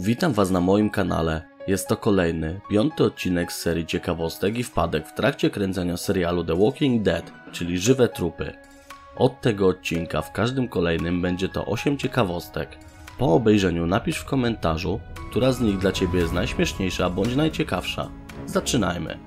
Witam Was na moim kanale. Jest to kolejny, piąty odcinek z serii ciekawostek i wpadek w trakcie kręcenia serialu The Walking Dead, czyli Żywe Trupy. Od tego odcinka w każdym kolejnym będzie to 8 ciekawostek. Po obejrzeniu napisz w komentarzu, która z nich dla Ciebie jest najśmieszniejsza bądź najciekawsza. Zaczynajmy.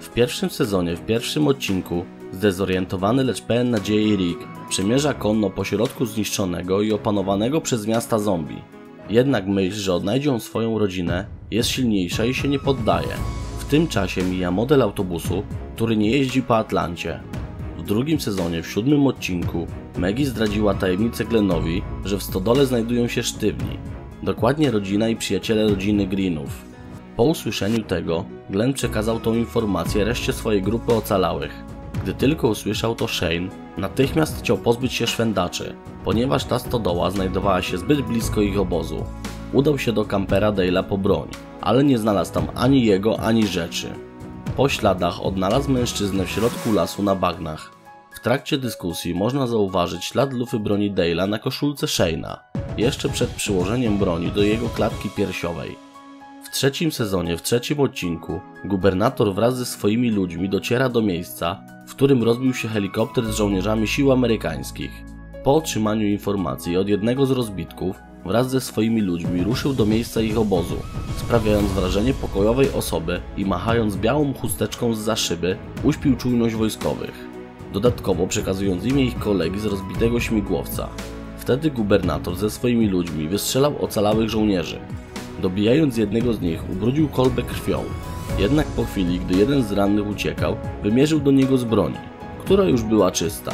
W pierwszym sezonie, w pierwszym odcinku, zdezorientowany lecz pełen nadziei Rick przemierza konno po środku zniszczonego i opanowanego przez miasta zombie. Jednak myśl, że odnajdzie on swoją rodzinę, jest silniejsza i się nie poddaje. W tym czasie mija model autobusu, który nie jeździ po Atlancie. W drugim sezonie, w siódmym odcinku, Maggie zdradziła tajemnicę Glenowi, że w stodole znajdują się sztywni. Dokładnie rodzina i przyjaciele rodziny Greenów. Po usłyszeniu tego, Glenn przekazał tą informację reszcie swojej grupy ocalałych. Gdy tylko usłyszał to Shane, natychmiast chciał pozbyć się szwendaczy, ponieważ ta stodoła znajdowała się zbyt blisko ich obozu. Udał się do kampera Dale'a po broń, ale nie znalazł tam ani jego, ani rzeczy. Po śladach odnalazł mężczyznę w środku lasu na bagnach. W trakcie dyskusji można zauważyć ślad lufy broni Dale'a na koszulce Shane'a, jeszcze przed przyłożeniem broni do jego klatki piersiowej. Trzecim sezonie, w trzecim odcinku, gubernator wraz ze swoimi ludźmi dociera do miejsca, w którym rozbił się helikopter z żołnierzami sił amerykańskich. Po otrzymaniu informacji od jednego z rozbitków, wraz ze swoimi ludźmi ruszył do miejsca ich obozu, sprawiając wrażenie pokojowej osoby i machając białą chusteczką z za szyby, uśpił czujność wojskowych. Dodatkowo przekazując imię ich kolegi z rozbitego śmigłowca. Wtedy gubernator ze swoimi ludźmi wystrzelał ocalałych żołnierzy, Dobijając jednego z nich, ubrudził kolbę krwią. Jednak po chwili, gdy jeden z rannych uciekał, wymierzył do niego z broni, która już była czysta.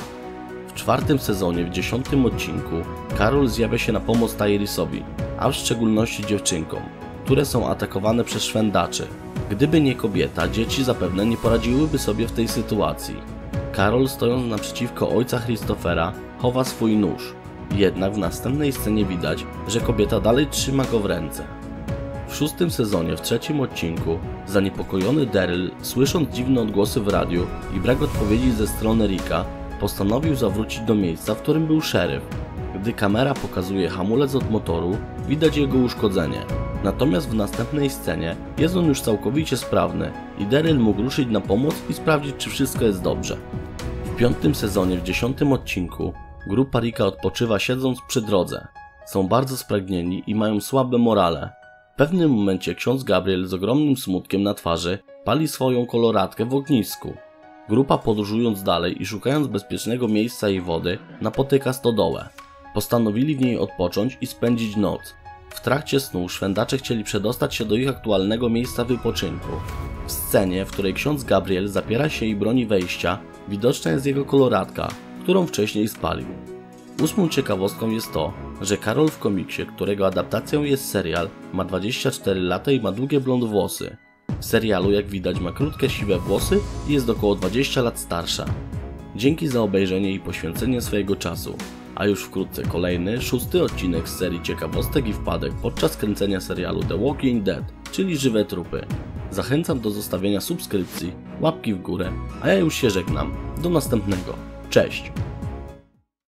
W czwartym sezonie, w dziesiątym odcinku, Karol zjawia się na pomoc Tyrisowi, a w szczególności dziewczynkom, które są atakowane przez szwendaczy. Gdyby nie kobieta, dzieci zapewne nie poradziłyby sobie w tej sytuacji. Karol, stojąc naprzeciwko ojca Christophera, chowa swój nóż. Jednak w następnej scenie widać, że kobieta dalej trzyma go w ręce. W szóstym sezonie, w trzecim odcinku, zaniepokojony Daryl, słysząc dziwne odgłosy w radiu i brak odpowiedzi ze strony Rika, postanowił zawrócić do miejsca, w którym był szeryf. Gdy kamera pokazuje hamulec od motoru, widać jego uszkodzenie. Natomiast w następnej scenie jest on już całkowicie sprawny i Daryl mógł ruszyć na pomoc i sprawdzić, czy wszystko jest dobrze. W piątym sezonie, w dziesiątym odcinku, grupa Rika odpoczywa siedząc przy drodze. Są bardzo spragnieni i mają słabe morale, pewnym momencie ksiądz Gabriel z ogromnym smutkiem na twarzy pali swoją koloratkę w ognisku. Grupa podróżując dalej i szukając bezpiecznego miejsca i wody napotyka stodołę. Postanowili w niej odpocząć i spędzić noc. W trakcie snu szwendacze chcieli przedostać się do ich aktualnego miejsca wypoczynku. W scenie, w której ksiądz Gabriel zapiera się i broni wejścia, widoczna jest jego koloratka, którą wcześniej spalił. Ósmą ciekawostką jest to, że Karol w komiksie, którego adaptacją jest serial, ma 24 lata i ma długie blond włosy. W serialu, jak widać, ma krótkie siwe włosy i jest około 20 lat starsza. Dzięki za obejrzenie i poświęcenie swojego czasu. A już wkrótce kolejny, szósty odcinek z serii ciekawostek i wpadek podczas kręcenia serialu The Walking Dead, czyli Żywe Trupy. Zachęcam do zostawienia subskrypcji, łapki w górę, a ja już się żegnam. Do następnego. Cześć!